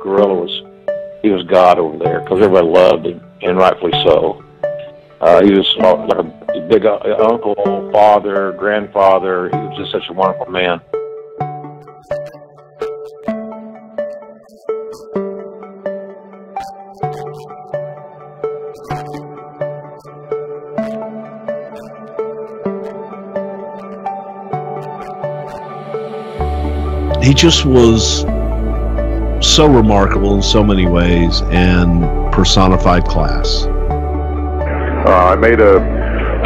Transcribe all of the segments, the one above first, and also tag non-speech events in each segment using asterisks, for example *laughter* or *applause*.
Gorilla was he was God over there because everybody loved him, and rightfully so. Uh, he was uh, like a big uh, uncle, father, grandfather. He was just such a wonderful man. he just was so remarkable in so many ways and personified class. Uh, I made a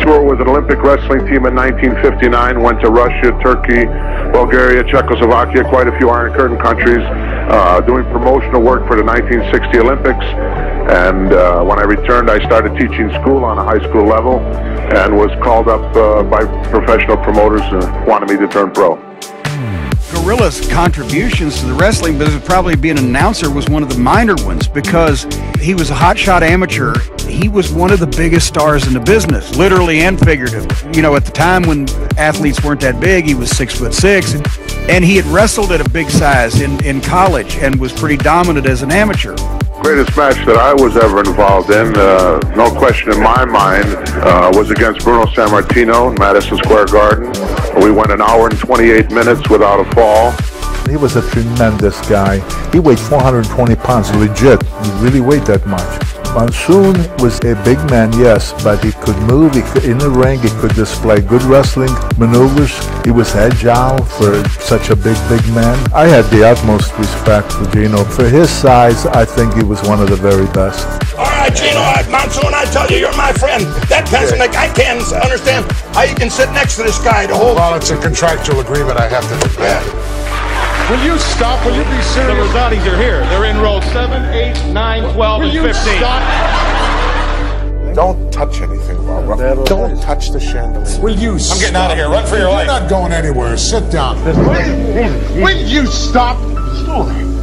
tour with an Olympic wrestling team in 1959, went to Russia, Turkey, Bulgaria, Czechoslovakia, quite a few Iron Curtain countries, uh, doing promotional work for the 1960 Olympics. And uh, when I returned, I started teaching school on a high school level and was called up uh, by professional promoters who wanted me to turn pro. Gorilla's contributions to the wrestling business, probably being an announcer, was one of the minor ones because he was a hotshot amateur. He was one of the biggest stars in the business, literally and figuratively. You know, at the time when athletes weren't that big, he was six foot six, and, and he had wrestled at a big size in, in college and was pretty dominant as an amateur greatest match that I was ever involved in, uh, no question in my mind, uh, was against Bruno Sammartino in Madison Square Garden. We went an hour and 28 minutes without a fall. He was a tremendous guy. He weighed 420 pounds, legit. He really weighed that much. Monsoon was a big man, yes, but he could move. He could, in the ring, he could display good wrestling maneuvers. He was agile for such a big, big man. I had the utmost respect for Gino. For his size, I think he was one of the very best. All right, Gino, Monsoon, I tell you, you're my friend. That pencil, yeah. I can't understand how you can sit next to this guy to hold. Well, it's a contractual agreement. I have to do that. Will you stop? Will you be serious? The Rosati's are here. They're in row 7, 8, 9, 12, Will and 15. You stop? Don't touch anything, Barbara. Don't touch the chandelier. Will you I'm getting out of here. Run for your life. You're not going anywhere. Sit down. Will you stop?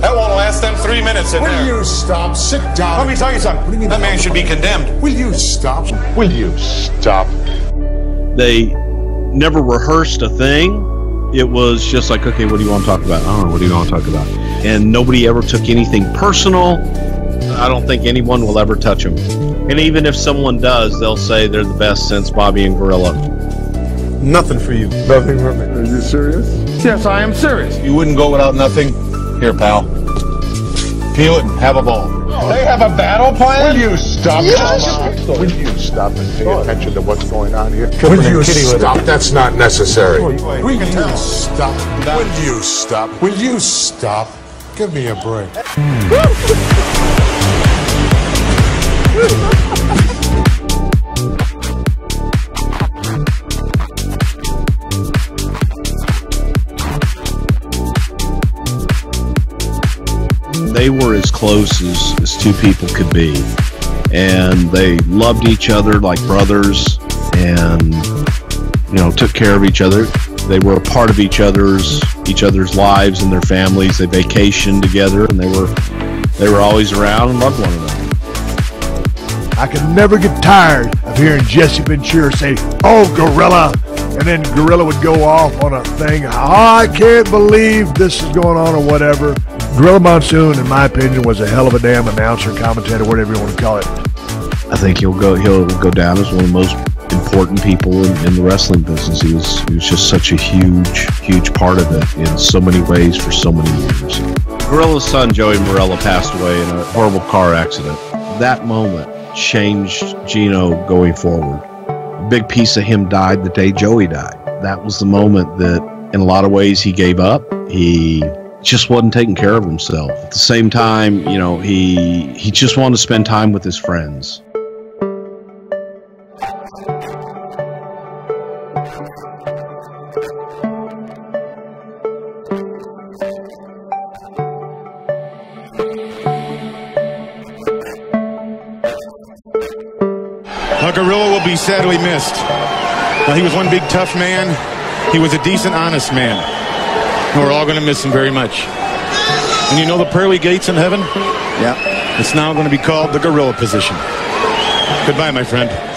That won't last them three minutes in Will there. Will you stop? Sit down. Let me tell you something. What do you mean that man should be condemned. Will you stop? Will you stop? They never rehearsed a thing it was just like, okay, what do you want to talk about? I don't know, what do you want to talk about? And nobody ever took anything personal. I don't think anyone will ever touch them. And even if someone does, they'll say they're the best since Bobby and Gorilla. Nothing for you. Nothing for me. Are you serious? Yes, I am serious. You wouldn't go without nothing? Here, pal. Peel it and have a ball. They have a battle plan? Will you stop? Yes. Will you stop and pay attention to what's going on here? Will you stop? That's not necessary. Will you stop? Will you stop? Will you stop? Give me a break. *laughs* they were as close as, as two people could be. And they loved each other like brothers and, you know, took care of each other. They were a part of each other's each other's lives and their families. They vacationed together and they were they were always around and loved one another. I could never get tired of hearing Jesse Ventura say, Oh, Gorilla, and then Gorilla would go off on a thing. Oh, I can't believe this is going on or whatever. Gorilla Monsoon, in my opinion, was a hell of a damn announcer, commentator, whatever you want to call it. I think he'll go he'll go down as one of the most important people in, in, the wrestling business. He was he was just such a huge huge part of it in so many ways for so many years. Gorilla's son Joey Marella passed away in a horrible car accident. That moment changed Gino going forward. A big piece of him died the day Joey died. That was the moment that in a lot of ways he gave up. He just wasn't taking care of himself. At the same time, you know, he he just wanted to spend time with his friends. A gorilla will be sadly missed. Now, he was one big tough man. He was a decent, honest man. We're all going to miss him very much. And you know the pearly gates in heaven? Yeah. It's now going to be called the gorilla position. Goodbye, my friend.